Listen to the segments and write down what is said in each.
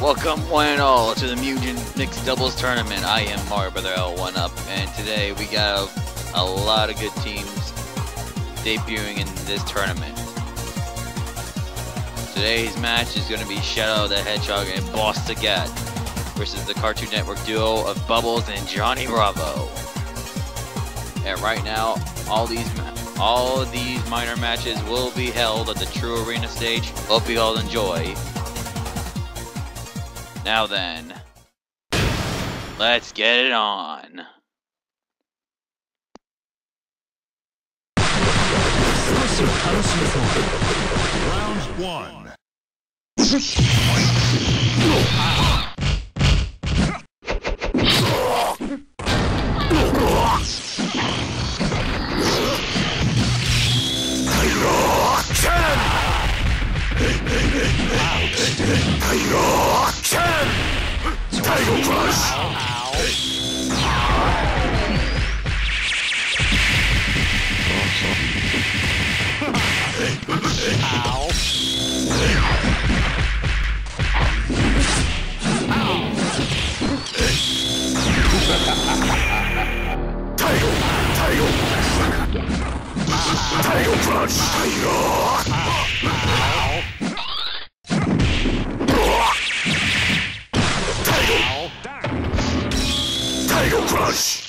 Welcome one and all to the Mugen Mixed Doubles Tournament. I am Mario Brother L1 Up, and today we got a, a lot of good teams debuting in this tournament. Today's match is going to be Shadow the Hedgehog and Boss the Gat versus the Cartoon Network duo of Bubbles and Johnny Bravo. And right now, all these all these minor matches will be held at the True Arena stage. Hope you all enjoy. Now then, let's get it on. Round one. Tiger Crush!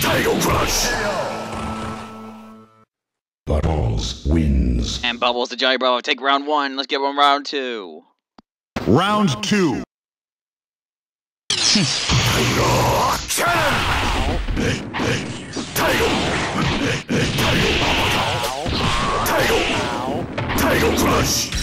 Tiger Crush! Bubbles wins. And Bubbles the Johnny Bravo take round one. Let's get one round two. Round two. Tiger Crush.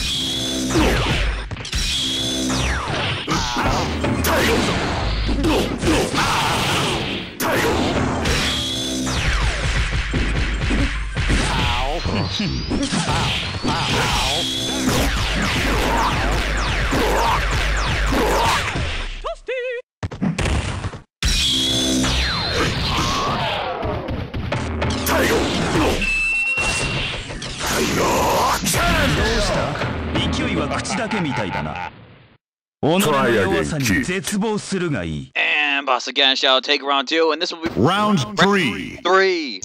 口だけみたいだな己の弱さに絶望するがいい And Boss again shall take round two, and this will be Round three. three.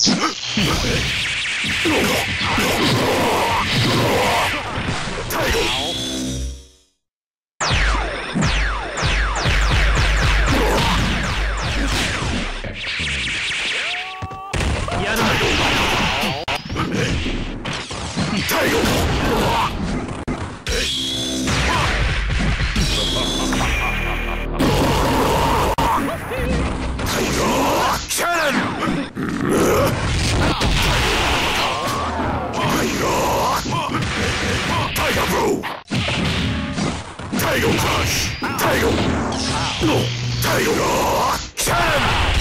Tiger Crush! Tiger! No! Tiger! Cannon!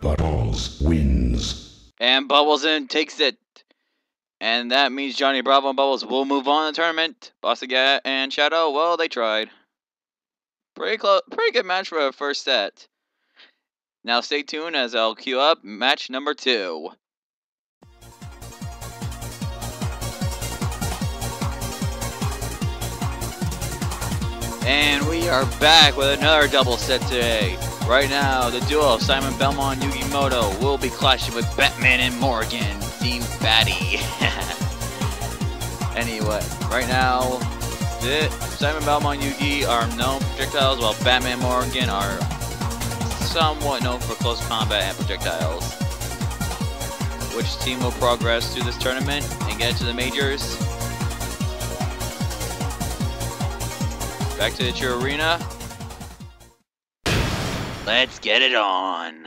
Bubbles wins. And Bubbles in takes it. And that means Johnny Bravo and Bubbles will move on in the tournament. Boss again and Shadow, well, they tried. Pretty close, pretty good match for a first set. Now stay tuned as I'll queue up match number two. And we are back with another double set today. Right now, the duo Simon Belmont and Yugi Moto will be clashing with Batman and Morgan, Team Batty. anyway, right now, Simon Belmont and Yugi are known projectiles, while Batman Morgan are somewhat known for close combat and projectiles. Which team will progress through this tournament and get into the majors? Back to the True Arena. Let's get it on.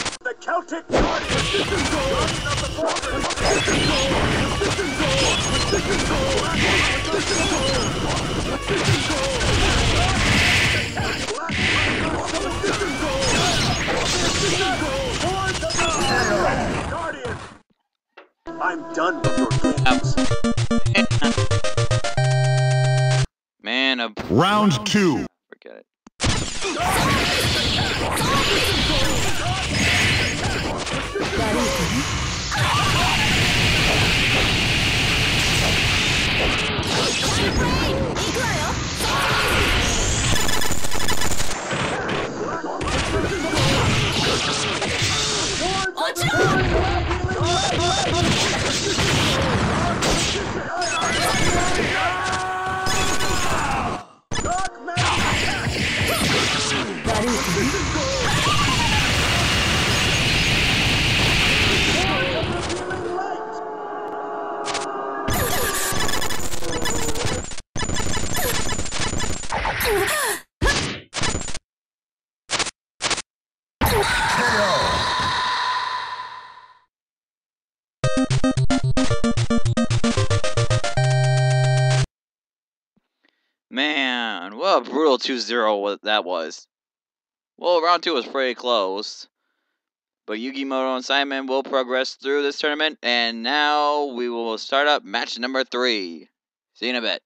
だい Round one. Swords of revealing the fortress! The Celtic Guardian! Guardian of the fortress! Swords of the Guardian! I'm done with your games. Man, a Round two. What a brutal 2-0 wa- that was. Well, round two was pretty close. But Yugimoto and Simon will progress through this tournament, and now we will start up match number three. See you in a bit.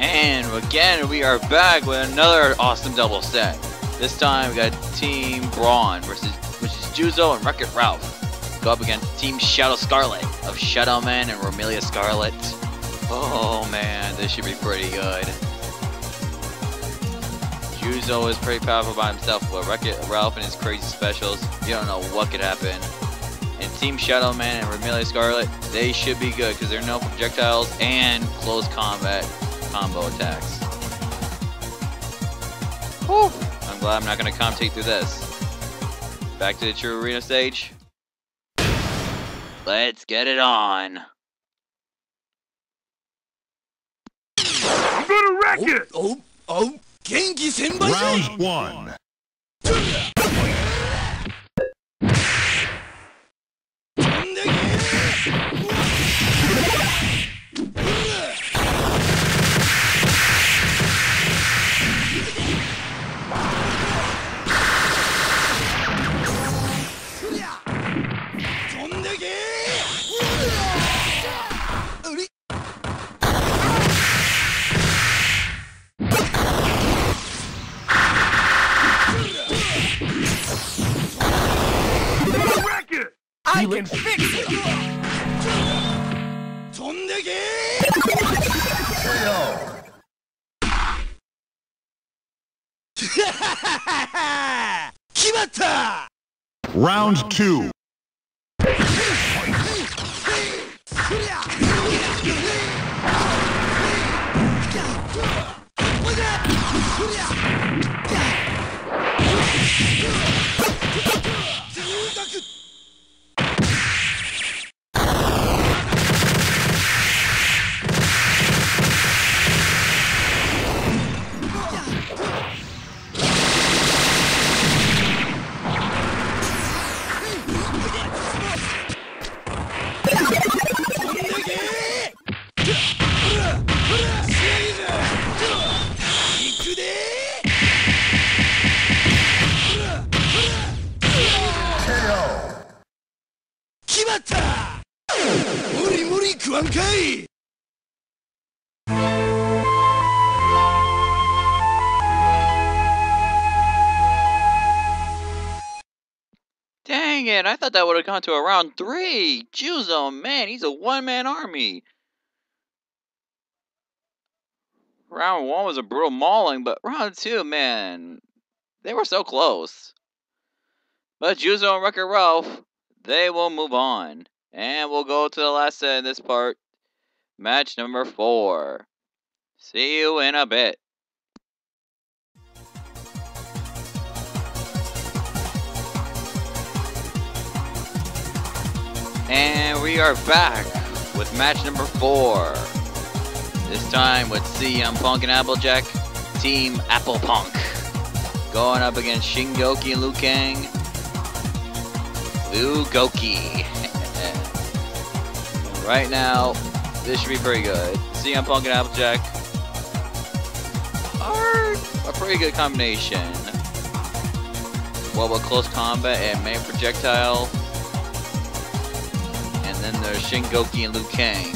And again, we are back with another awesome double set. This time we got Team Braun versus which is Juzo and Wreck-It Ralph. Go up against Team Shadow Scarlet of Shadow Man and Romelia Scarlet. Oh man, this should be pretty good. Juzo is pretty powerful by himself, but Ralph and his crazy specials, you don't know what could happen. And Team Shadow Man and Romelia Scarlet, they should be good because they're no projectiles and close combat combo attacks. Whew. I'm glad I'm not going to commentate through this. Back to the true arena stage. Let's get it on. I'm gonna wreck oh, it! Oh, oh, Genki Senpai! Round one. I can fix it! Round two. Dang it, I thought that would have gone to a round three. Juzo, oh man, he's a one-man army. Round one was a brutal mauling, but round two, man, they were so close. But Juzo and Wreck-It Ralph, they will move on. And we'll go to the last set in this part. Match number four. See you in a bit. And we are back with match number four. This time with CM Punk and Applejack, Team Apple Punk. Going up against Shingoki and Liu Kang. Liu Goki. right now, this should be pretty good. CM Punk and Applejack are a pretty good combination. Well, with close combat and main projectile. Then there's Shingoki and Liu Kang.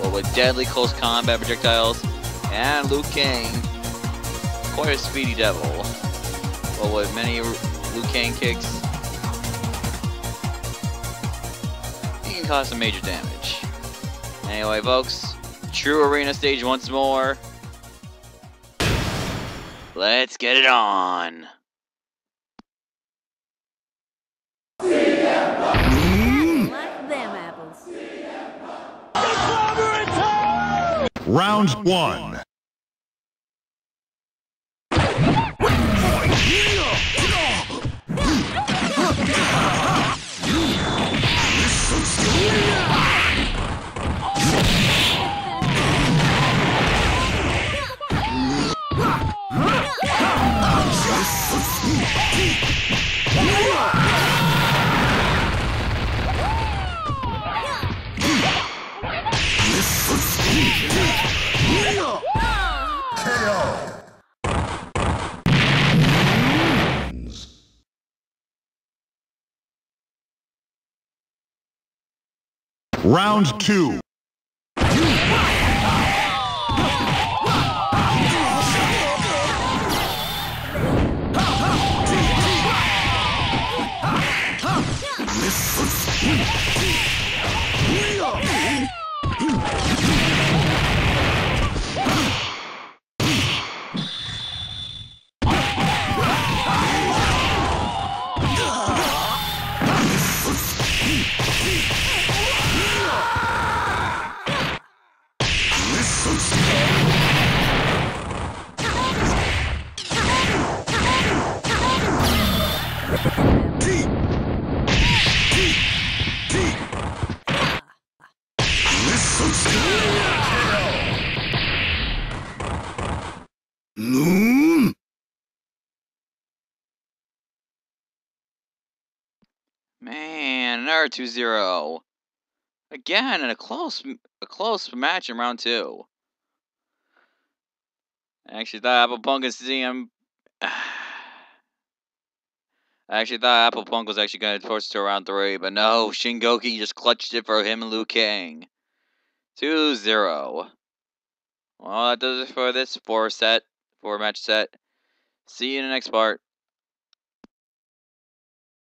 Well, with deadly close combat projectiles. And Liu Kang, quite a speedy devil. Well, with many Liu Kang kicks, he can cause some major damage. Anyway, folks, true arena stage once more. Let's get it on. Round one. Round two. Another 2-0. Again, in a close, a close match in round two. I actually thought Apple Punk and CM. I actually thought Apple Punk was actually going to force it to round three, but no, Shingoki just clutched it for him and Liu Kang. 2-0. Well, that does it for this four set, four match set. See you in the next part.